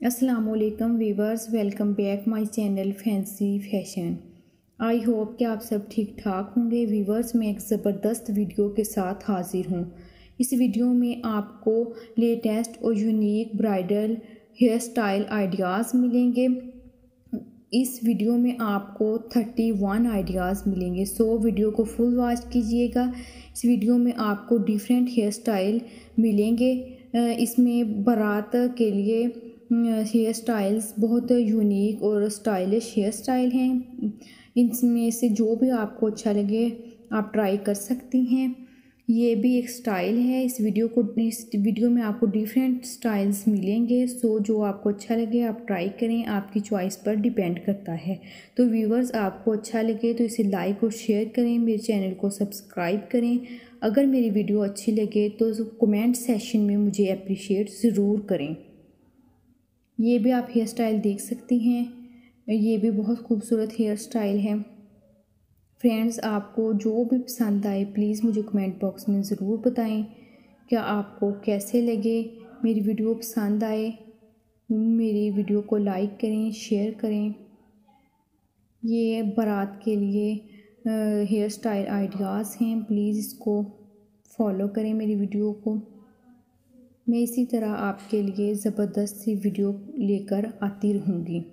असलकम viewers welcome back my channel Fancy Fashion. I hope कि आप सब ठीक ठाक होंगे। वीवर्स मैं एक ज़बरदस्त वीडियो के साथ हाजिर हूँ। इस वीडियो में आपको लेटेस्ट और unique bridal hair style ideas मिलेंगे। इस वीडियो में आपको 31 आइडियाज़ मिलेंगे। सो वीडियो को फुल वॉच कीजिएगा। इस वीडियो में आपको डिफरेंट हेयर स्टाइल मिलेंगे। इसमें बारात के लिए हेयर स्टाइल्स बहुत यूनिक और स्टाइलिश हेयर स्टाइल हैं। इनमें से जो भी आपको अच्छा लगे, आप ट्राई कर सकती हैं। ये भी एक स्टाइल है। इस वीडियो को, इस वीडियो में आपको डिफरेंट स्टाइल्स मिलेंगे। सो, जो आपको अच्छा लगे, आप ट्राई करें। आपकी चॉइस पर डिपेंड करता है। तो व्यूवर्स, आपको अच्छा लगे तो इसे लाइक और शेयर करें। मेरे चैनल को सब्सक्राइब करें। अगर मेरी वीडियो अच्छी लगे तो कमेंट सेशन में मुझे अप्रिशिएट ज़रूर करें। ये भी आप हेयर स्टाइल देख सकती हैं। ये भी बहुत खूबसूरत हेयर स्टाइल है। फ्रेंड्स आपको जो भी पसंद आए प्लीज़ मुझे कमेंट बॉक्स में ज़रूर बताएँ। क्या आपको कैसे लगे? मेरी वीडियो पसंद आए? मेरी वीडियो को लाइक करें शेयर करें। ये बारात के लिए हेयर स्टाइल आइडियाज़ हैं। प्लीज़ इसको फॉलो करें मेरी वीडियो को। मैं इसी तरह आपके लिए ज़बरदस्त सी वीडियो लेकर आती रहूँगी।